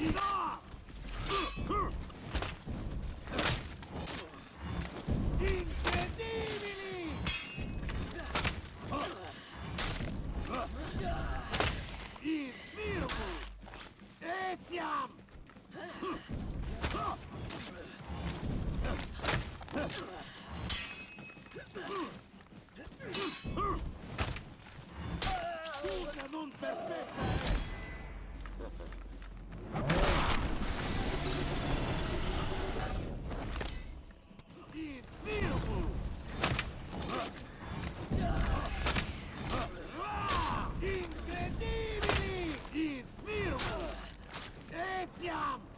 Perfetta! Incredibili!